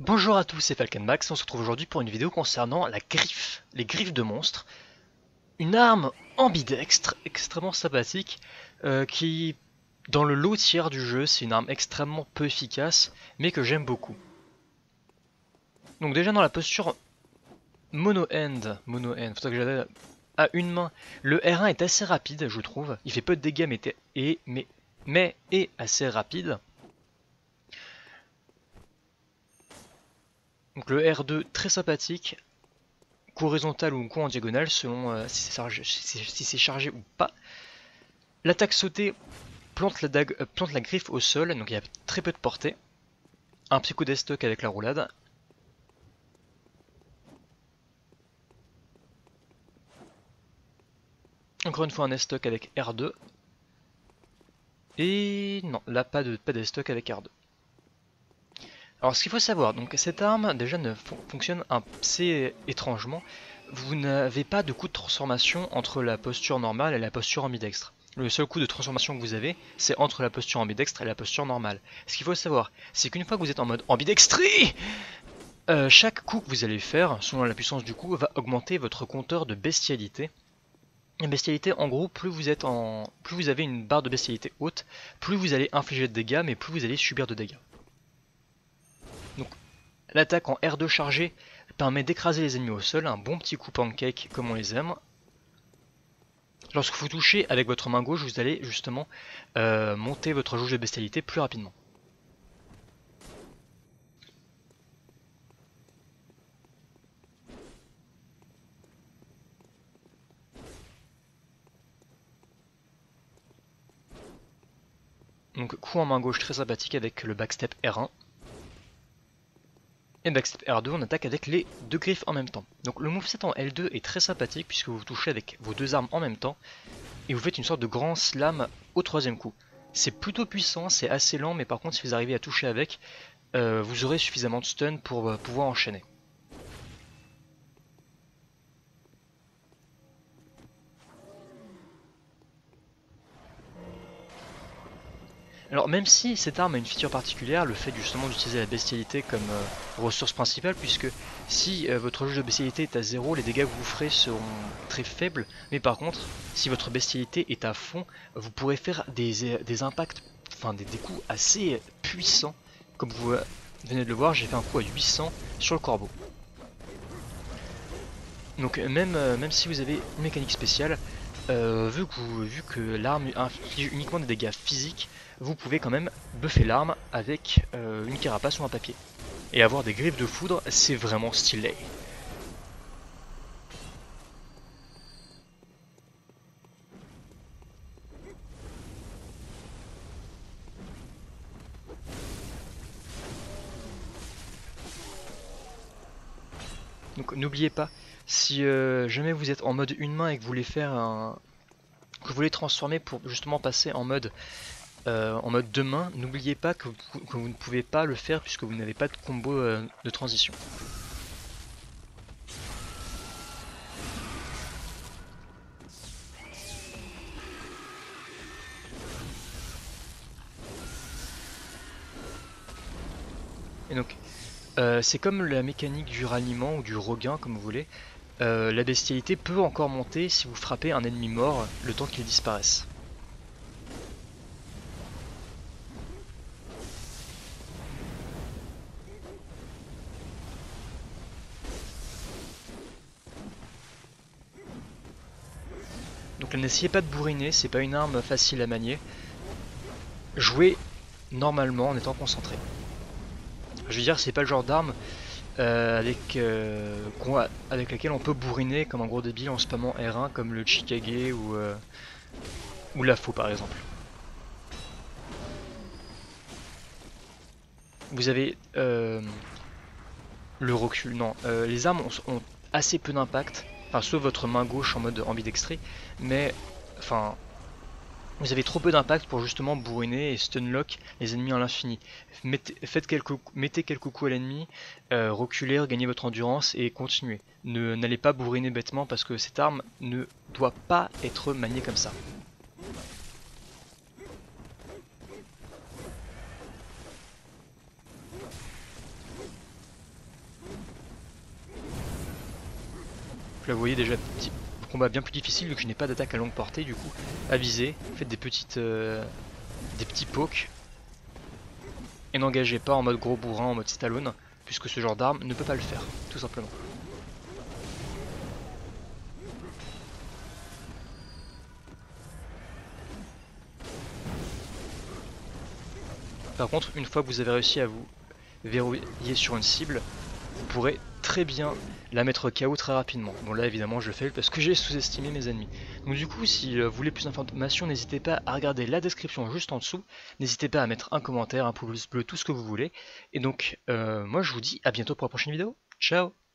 Bonjour à tous, c'est Falconmax, on se retrouve aujourd'hui pour une vidéo concernant la griffe, les griffes de monstres. Une arme ambidextre, extrêmement sympathique, euh, qui, dans le lot tiers du jeu, c'est une arme extrêmement peu efficace, mais que j'aime beaucoup. Donc déjà dans la posture mono-end, mono-end, faut que j'avais à une main, le R1 est assez rapide, je trouve. Il fait peu de dégâts, mais, mais, mais est assez rapide. Donc le R2 très sympathique, coup horizontal ou coup en diagonale selon euh, si c'est chargé, ou pas. L'attaque sautée plante la, dague, euh, plante la griffe au sol, donc il y a très peu de portée. Un petit coup d'estoc avec la roulade. Encore une fois un estoc avec R2. Et non, là pas de pas d'estoc avec R2. Alors ce qu'il faut savoir, donc cette arme déjà ne fonctionne assez étrangement. Vous n'avez pas de coup de transformation entre la posture normale et la posture ambidextre. Le seul coup de transformation que vous avez, c'est entre la posture ambidextre et la posture normale. Ce qu'il faut savoir, c'est qu'une fois que vous êtes en mode ambidextrie, euh, chaque coup que vous allez faire, selon la puissance du coup, va augmenter votre compteur de bestialité. La bestialité, en gros, plus vous êtes en, plus vous avez une barre de bestialité haute, plus vous allez infliger de dégâts, mais plus vous allez subir de dégâts. L'attaque en R2 chargé permet d'écraser les ennemis au sol, un bon petit coup pancake comme on les aime. Lorsque vous touchez avec votre main gauche, vous allez justement euh, monter votre jauge de bestialité plus rapidement. Donc coup en main gauche très sympathique avec le backstep R1. Et backstep R2, on attaque avec les deux griffes en même temps. Donc le moveset en L2 est très sympathique puisque vous touchez avec vos deux armes en même temps. Et vous faites une sorte de grand slam au troisième coup. C'est plutôt puissant, c'est assez lent, mais par contre si vous arrivez à toucher avec, euh, vous aurez suffisamment de stun pour euh, pouvoir enchaîner. Alors même si cette arme a une feature particulière, le fait justement d'utiliser la bestialité comme euh, ressource principale, puisque si euh, votre jeu de bestialité est à zéro, les dégâts que vous ferez seront très faibles, mais par contre, si votre bestialité est à fond, vous pourrez faire des, des impacts, enfin des, coups assez puissants, comme vous venez de le voir, j'ai fait un coup à 800 sur le corbeau. Donc euh, même si vous avez une mécanique spéciale, vu que, vu que l'arme inflige uniquement des dégâts physiques, vous pouvez quand même buffer l'arme avec euh, une carapace ou un papier. Et avoir des griffes de foudre, c'est vraiment stylé. Donc n'oubliez pas, si euh, jamais vous êtes en mode une main et que vous voulez faire un... que vous voulez transformer pour justement passer en mode euh, en mode deux mains, n'oubliez pas que vous, ne pouvez pas le faire puisque vous n'avez pas de combo euh, de transition. Et donc, c'est comme la mécanique du ralliement ou du regain, comme vous voulez. La bestialité peut encore monter si vous frappez un ennemi mort le temps qu'il disparaisse. Donc n'essayez pas de bourriner, c'est pas une arme facile à manier. Jouez normalement en étant concentré. Je veux dire, c'est pas le genre d'arme euh, avec, euh, avec laquelle on peut bourriner comme un gros débile en spammant R1 comme le Chikage ou, euh, ou la faux par exemple. Vous avez le recul, non, les armes ont assez peu d'impact Enfin, sauf votre main gauche en mode ambidextré. Mais, enfin, vous avez trop peu d'impact pour justement bourriner et stunlock les ennemis à l'infini. Mettez, faites quelques, mettez quelques coups à l'ennemi, euh, reculez, regagnez votre endurance et continuez. N'allez pas bourriner bêtement parce que cette arme ne doit pas être maniée comme ça. Là, vous voyez déjà petit combat bien plus difficile vu que je n'ai pas d'attaque à longue portée du coup. Avisez, faites des petites euh, des petits pokes. Et n'engagez pas en mode gros bourrin, en mode Stallone, puisque ce genre d'arme ne peut pas le faire, tout simplement. Par contre, une fois que vous avez réussi à vous verrouiller sur une cible, vous pourrez très bien la mettre KO très rapidement. Bon là évidemment je fais parce que j'ai sous-estimé mes ennemis. Donc du coup si euh, vous voulez plus d'informations n'hésitez pas à regarder la description juste en dessous. N'hésitez pas à mettre un commentaire, un pouce bleu, tout ce que vous voulez. Et donc euh, moi je vous dis à bientôt pour la prochaine vidéo. Ciao